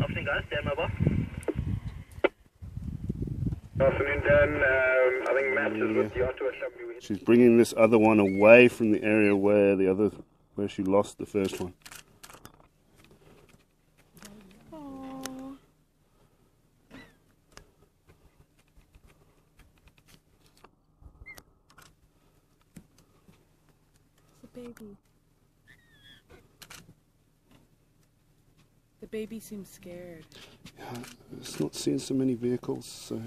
Afternoon, guys. Dan Mobile. Afternoon, Dan. Um, I think Matt is with the Ottawa shop. We were She's bringing this other one away from the area where the other where she lost the first one. Aww. It's a baby. Baby seems scared. Yeah, it's not seeing so many vehicles, so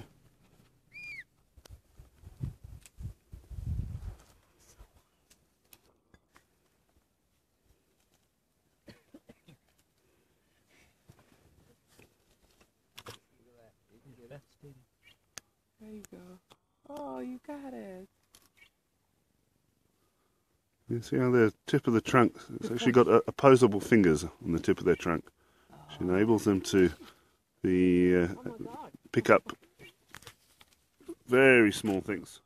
There you go. Oh, you got it. you see how the tip of the trunk it's actually got uh, opposable fingers on the tip of their trunk. Which enables them to the uh, pick up very small things.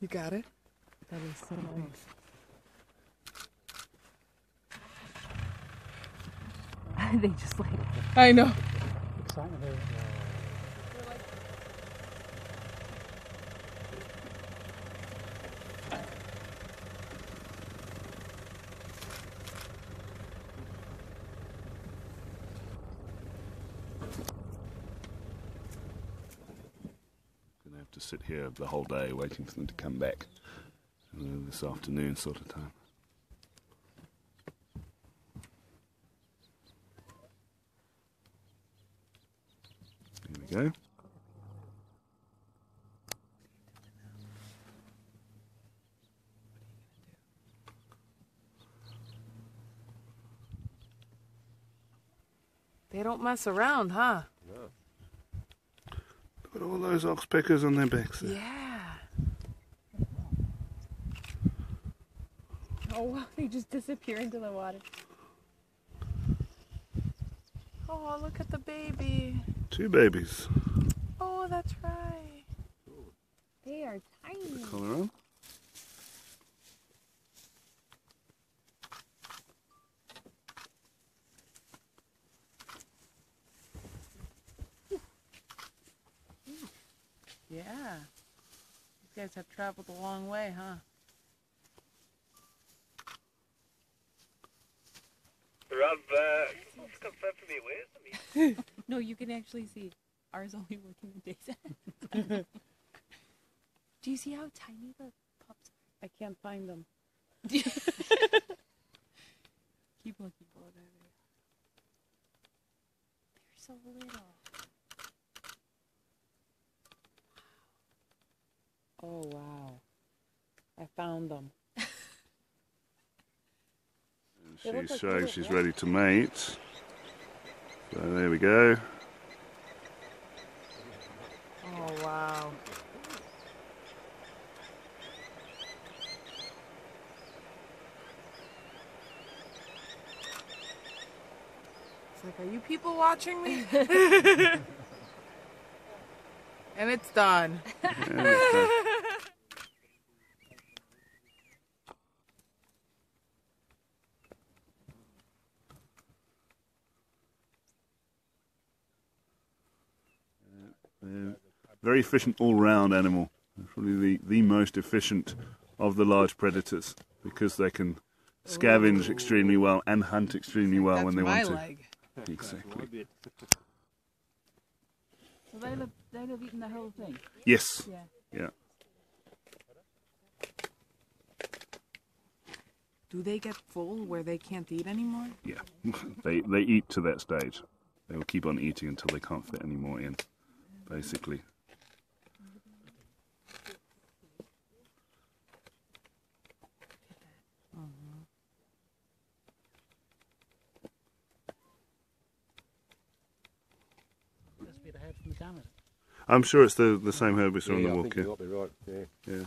You got it? That is so mm-hmm. nice. they just like I know. Gonna have to sit here the whole day waiting for them to come back this afternoon, sort of time. Here we go. They don't mess around, huh? All those oxpeckers on their backs there. Yeah. oh wow, they just disappear into the water. Oh, look at the baby. Two babies. Oh, that's right. They are tiny. Collar on. Yeah. These guys have traveled a long way, huh? Rob, uh, can you for me where is the? No, you can actually see. Ours only working the days. Do you see how tiny the pups are? I can't find them. Keep looking. for them. They're so little. Oh, wow. I found them. They look She's like showing little she's rats. ready to mate. So there we go. Oh, wow. It's like, are you people watching me? and it's done. There we go. They're very efficient all-round animal. Probably the, the most efficient of the large predators because they can scavenge extremely well and hunt extremely well That's when they want to. leg. Exactly. So they'd have, they'd have eaten the whole thing. Yes. Yeah. Yeah. Do they get full where they can't eat anymore? Yeah. they they eat to that stage. They will keep on eating until they can't fit any more in. Basically. This bit ahead come, is it? I'm sure it's the, the same herd we saw yeah, on the I walk. think Yeah. you might be right. Yeah. yeah.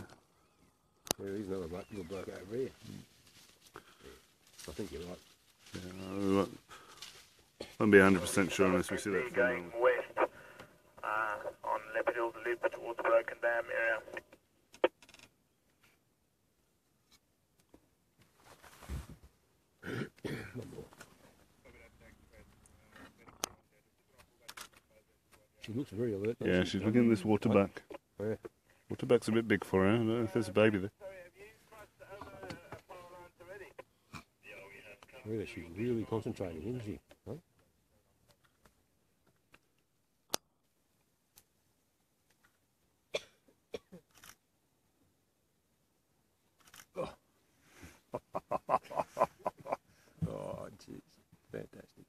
Yeah, he's another bloke, little bloke over here. I think you're right. yeah. I won't- won't be 100% sure unless we see that. from Going the- west uh, on Leopard Hills Loop towards the Broken Dam area. She looks very alert. doesn't Yeah, she? she's looking at this waterbuck. Oh, yeah. Waterbuck's a bit big for her. I don't know if there's a baby there. Really, she's really concentrating, isn't she? Huh? oh, jeez. Fantastic.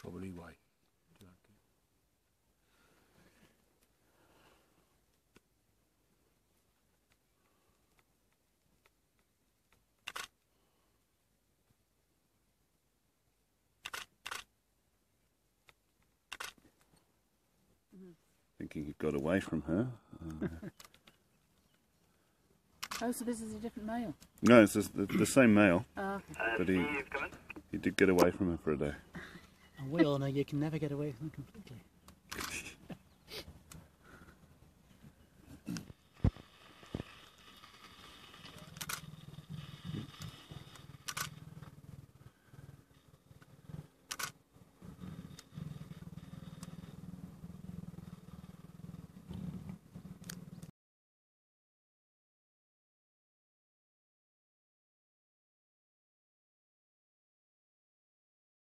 Probably way. Thinking he got away from her. Oh, so this is a different male. no, it's the, the, the same male, Oh, but he, he did get away from her for a day. and we all know you can never get away from them completely.